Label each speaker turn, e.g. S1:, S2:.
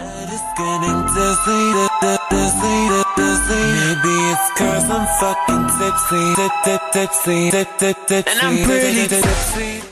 S1: It is getting dizzy, dizzy, dizzy. Maybe it's cause I'm fucking tipsy, tipsy, tipsy, tipsy, tipsy, and I'm pretty tipsy.